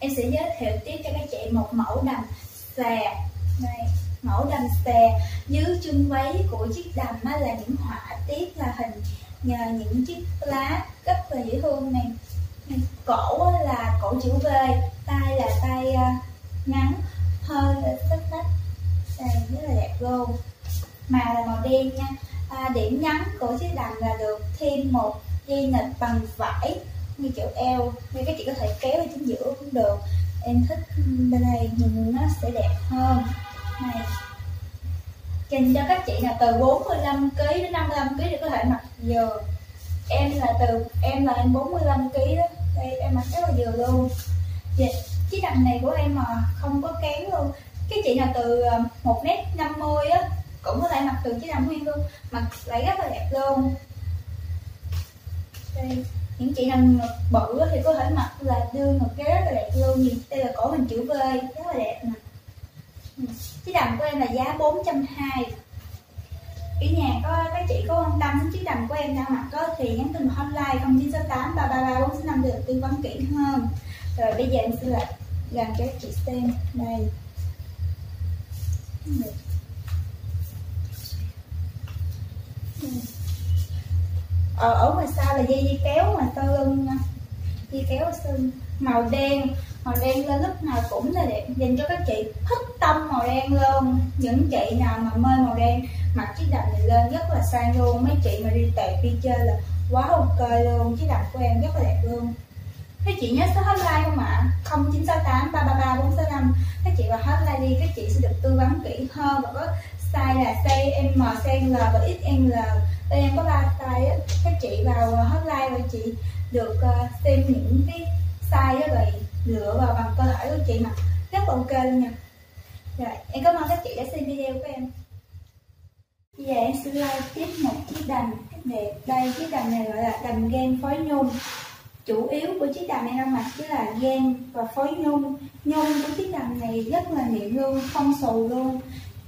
Em sẽ giới thiệu tiếp cho các chị một mẫu đầm xòe đây mẫu đầm xòe dưới chân váy của chiếc đầm á, là những họa tiết là hình nhờ những chiếc lá rất là dễ thương này. Cổ á, là cổ chữ V tay là tay uh, ngắn hơi là xích nách đây rất là đẹp luôn. Màu là màu đen nha. À, điểm nhấn của chiếc đầm là được thêm một dây nịt bằng vải như kiểu eo như các chị có thể kéo ở chính giữa được. Em thích bên này nhìn nó sẽ đẹp hơn. Này. Dành cho các chị là từ 45 kg đến 55 kg thì có thể mặc vừa em là từ em là em 45 kg đó. Đây em mặc rất là vừa luôn. Dạ, chiếc đầm này của em mà không có kén luôn. Cái chị nào từ 1 m 50 á cũng có thể mặc từ chiếc đầm nguyên luôn. Mặc lại rất là đẹp luôn. Đây những chị nào ngực bự thì có thể mặc là đưa ngực cái rất là đẹp luôn. Nhìn đây là cổ hình chữ V, rất là đẹp nè. Ừ. Chiếc đầm của em là giá 420 cái nhà có, các chị có quan tâm đến chiếc đầm của em đang mặc có thì nhắn tin hotline 0968 333 465 được tư vấn kỹ hơn. Rồi bây giờ em sẽ lại làm cho các chị xem đây. Ừ. Ừ ở, ở ngoài sau là dây dây kéo mà sau lưng à, dây kéo xương. Màu đen màu đen lên lúc nào cũng là đẹp dành cho các chị. Thích tâm màu đen luôn những chị nào mà mê màu đen mặc chiếc đầm này lên rất là sang luôn mấy chị mà đi tệ đi chơi là quá ok luôn. Chiếc đầm của em rất là đẹp luôn. Các chị nhớ số hotline không ạ? 0968 333 465 Các chị vào hotline đi, các chị sẽ được tư vấn kỹ hơn và có size là size M, size L và XL Đây em có ba size á. Các chị vào hotline và chị được ờ, xem những cái size đó rồi lựa vào bằng cơ thể của chị mặc rất là ok luôn nha. Rồi, em cảm ơn các chị đã xem video của em. Bây giờ em sẽ like tiếp một chiếc đầm rất đẹp. Đây, chiếc đầm này gọi là đầm gen phối nhung chủ yếu của chiếc đầm này đang mặc chính là gen và phối nhung nhung của chiếc đầm này rất là mịn luôn không xù luôn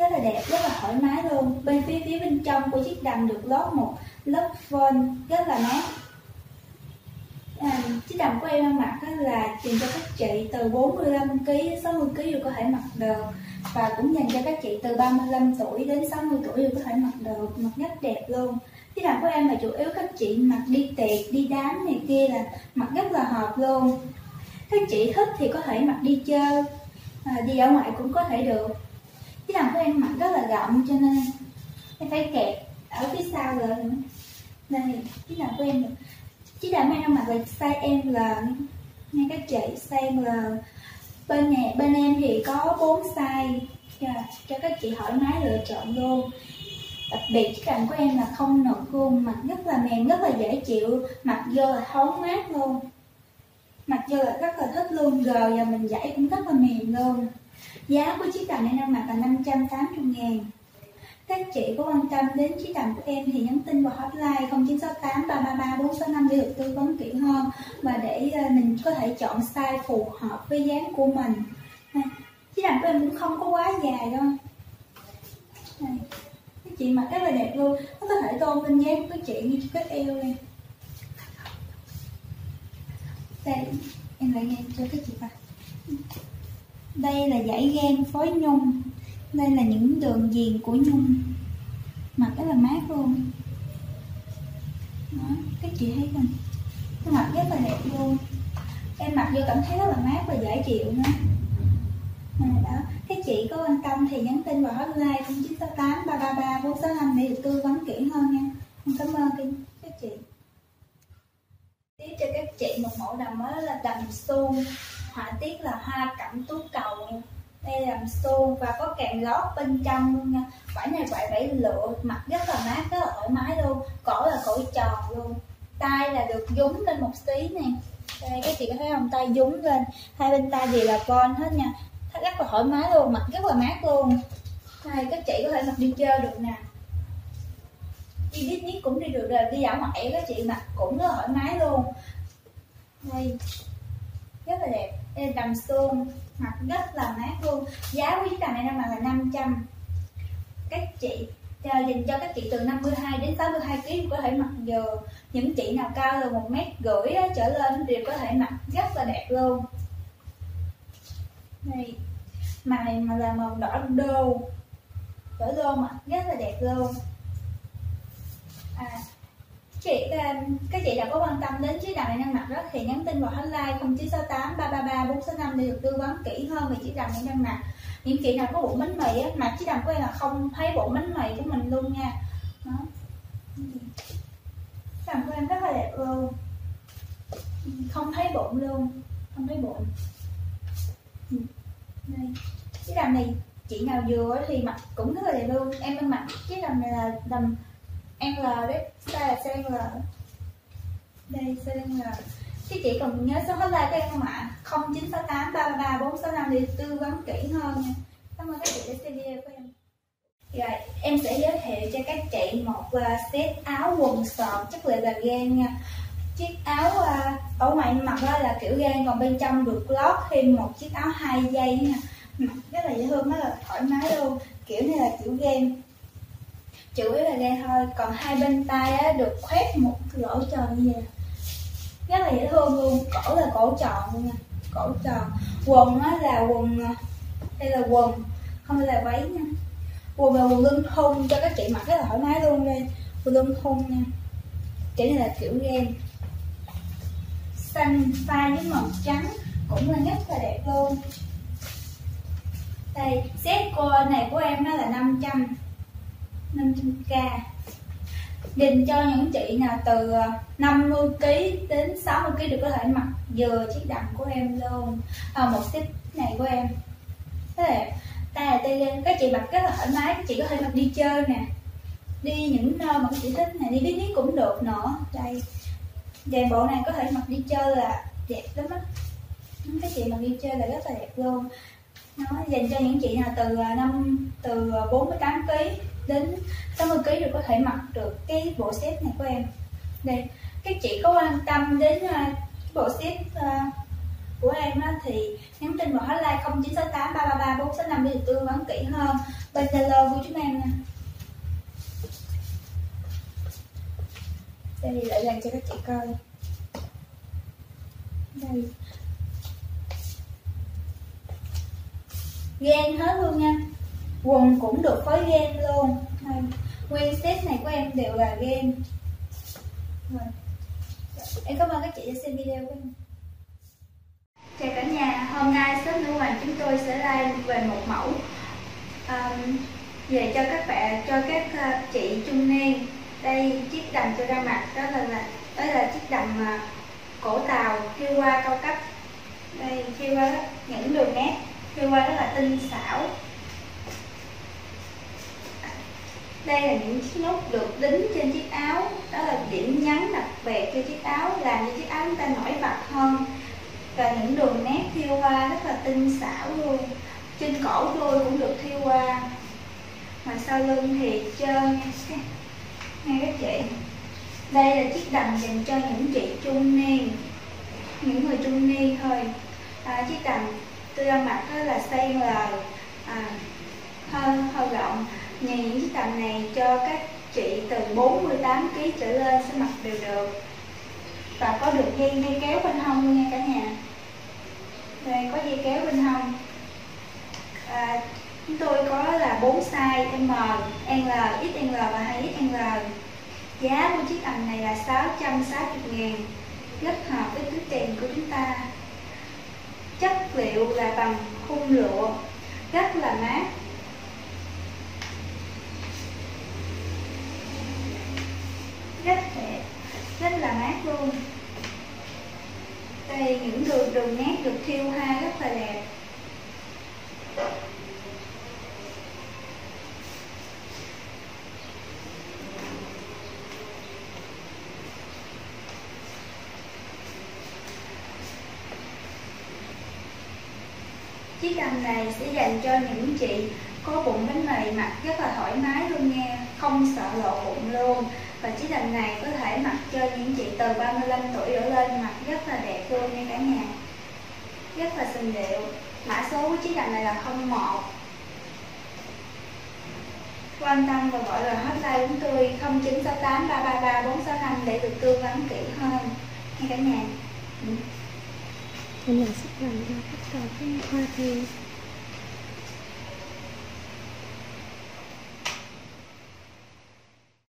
rất là đẹp rất là thoải mái luôn. Bên phía phía bên trong của chiếc đầm được lót một lớp phơn rất là mát à, chiếc đầm của em đang mặc là dành cho các chị từ 45 kg đến 60 kg đều có thể mặc được. Và cũng dành cho các chị từ 35 tuổi đến 60 tuổi đều có thể mặc được mặc rất đẹp luôn. Chiếc đầm của em là chủ yếu các chị mặc đi tiệc đi đám này kia là mặc rất là hợp luôn. Các chị thích thì có thể mặc đi chơi à, đi ở ngoại cũng có thể được cái đầm của em mặc rất là rộng cho nên em phải kẹp ở phía sau rồi nên cái đầm của em chiếc đầm em mặc là size M là nghe các chị size là bên nhà bên em thì có bốn size. Cho, cho các chị thoải mái lựa chọn luôn. Đặc biệt chiếc đầm của em là không nở luôn. Mặc rất là mềm rất là dễ chịu. Mặc vô là thấu mát luôn. Mặc vô là rất là thích luôn. Rồi và mình giải cũng rất là mềm luôn giá của chiếc đầm này đang mặc là 580 ngàn. Các chị có quan tâm đến chiếc đầm của em thì nhắn tin vào hotline 0968 333 465 để được tư vấn kỹ hơn và để ờ, mình có thể chọn size phù hợp với dáng của mình. Chiếc đầm của em cũng không có quá dài đâu. Này chị mặc rất là đẹp luôn. Nó có thể tôn lên dáng của chị như cái eo này đây, em lại nghe cho các chị coi đây là dãy gan phối nhung. Đây là những đường viền của nhung. Mặc rất là mát luôn. Đó, các chị thấy không? Cái mặt rất là đẹp luôn. Em mặc vô cảm thấy rất là mát và dễ chịu nữa. Đó. Các chị có quan tâm thì nhắn tin vào hotline 0968 333 465 để được tư vấn kỹ hơn nha. Em cảm ơn các chị. Tiếp cho các chị một mẫu đầm mới là đầm suông họa tiết là hoa cẩm tú hay làm là và có kèm lót bên trong luôn nha. Vải này vải vải lựa mặt rất là mát rất là thoải mái luôn. Cổ là cổ tròn luôn. Tay là được dúng lên một tí nè. Đây các chị có thấy không? Tay dúng lên. Hai bên tay đều là con hết nha. Rất là thoải mái luôn mặc rất là mát luôn. Đây các chị có thể mặc đi chơi được nè. Đi picnic cũng đi được rồi, đi dạo ngoại các chị mặc cũng rất là thoải mái luôn. Đây, rất là đẹp đây đầm suông, mặc rất là mát luôn. Giá của chiếc đầm này đang mặc là 500 các chị cho dành cho các chị từ 52 đến 62 kg có thể mặc giờ những chị nào cao từ một mét rưỡi trở lên đều có thể mặc rất là đẹp luôn. Này màu này mà là màu đỏ đô đỏ đô mặc rất là đẹp luôn. À chị các chị đã có quan tâm đến chiếc đầm này đang mặc đó, thì nhắn tin vào hotline 0968 333 465 để được tư vấn kỹ hơn về chiếc đầm này đang mặc những chị nào có bụng bánh mì á mặc chiếc đầm của em là không thấy bụng bánh mì của mình luôn nha. Đó. Đầm của em rất là đẹp luôn. Không thấy bụng luôn, không thấy bụng. Ừ, đây. Chiếc đầm này, chị nào vừa thì mặc cũng rất là đẹp luôn. Em đang mặc chiếc đầm này là đầm L đấy. Size là size L. Đây size L. Chứ chị còn nhớ số hotline của em không ạ? 0968 333 465 để tư vấn kỹ hơn nha. Cảm ơn các chị đã xem video của em. Rồi, em sẽ giới thiệu cho các chị một uh, set áo quần sọt chất liệu là gan nha. Chiếc áo uh, ở ngoài mặc đó là kiểu gan còn bên trong được lót thêm một chiếc áo hai dây nha. Mặc rất là dễ thương, rất là thoải mái luôn. Kiểu này là kiểu gan chủ yếu là đây thôi. Còn hai bên tay á, được khoét một lỗ tròn như vậy. Rất là dễ thương luôn. Cổ là cổ tròn luôn nha. Cổ tròn. Quần á là quần à, đây là quần, không phải là váy nha. Quần là quần lưng thun cho các chị mặc rất là thoải mái luôn đây. Quần lưng thun nha. Chỉ này là kiểu game xanh pha với màu trắng cũng là rất là đẹp luôn. Đây set cô này của em nó là 500 50k dành cho những chị nào từ ờ, 50kg đến 60kg được có thể mặc vừa chiếc đầm của em luôn. À, một chiếc này của em. Thế là ta, là các chị mặc rất là thoải mái các chị có thể mặc đi chơi nè. Đi những nơi mà các chị thích này đi picnic cũng được nữa. Đây dàn bộ này có thể mặc đi chơi là đẹp lắm á. Các chị mặc đi chơi là rất là đẹp luôn. Nó dành cho những chị nào từ ờ, năm từ 48 kg đến 80 kg được có thể mặc được cái bộ set này của em. Đây các chị có quan tâm đến uh, bộ set uh, à, của em á, thì nhắn tin vào hotline 0968 333 465 để được tư vấn kỹ hơn. Bên Zalo của chúng em nha đây thì lại dành cho các chị coi. Đây. Ghen hết luôn nha quần cũng được phối game luôn. Nguyên set này của em đều là game. Rồi. em cảm ơn các chị đã xem video của em. Chào cả nhà. Hôm nay shop nữ hoàng chúng tôi sẽ like về một mẫu. Um, về cho các bạn cho các uh, chị trung niên. Đây chiếc đầm cho ra mặt. Đó là, là đó là chiếc đầm uh, cổ tàu thiêu qua cao cấp. Đây thiêu qua những đường nét. Thiêu qua rất là tinh xảo. Đây là những chiếc nút được đính trên chiếc áo. Đó là điểm nhấn đặc biệt cho chiếc áo làm cho chiếc áo chúng ta nổi bật hơn. Và những đường nét thiêu hoa rất là tinh xảo luôn. Trên cổ đuôi cũng được thiêu hoa. Mà sau lưng thì trơn. Nghe các chị đây là chiếc đầm dành cho những chị trung niên. Những người trung niên thôi. À, chiếc đầm tôi đang mặc đó là xây L à, hơi hơi rộng Nhìn những chiếc tầm này cho các chị từ 48 kg trở lên sẽ mặc đều được. Và có được dây dây kéo bên hông luôn nha cả nhà. Đây có dây kéo bên hông. À, chúng tôi có là 4 size M, L, XL và 2XL giá của chiếc tầm này là 660 ngàn rất hợp với túi tiền của chúng ta. Chất liệu là bằng khung lụa rất là mát. Rất đẹp rất là mát luôn. Đây, những đường đường nét được thiêu hoa rất là đẹp. Chiếc đầm này sẽ dành cho những chị có bụng bánh mì mặc rất là thoải mái luôn nha, không sợ lộ bụng luôn và chiếc đầm này có thể mặc cho những chị từ 35 tuổi trở lên mặc rất là đẹp luôn nha cả nhà. Rất là xinh điệu. Mã số của chiếc đầm này là 01 quan tâm và gọi là hotline chúng tôi 0968 333 465 để được tư vấn kỹ hơn. Nha cả nhà. Em là sắp làm cho tất cả các hoa theo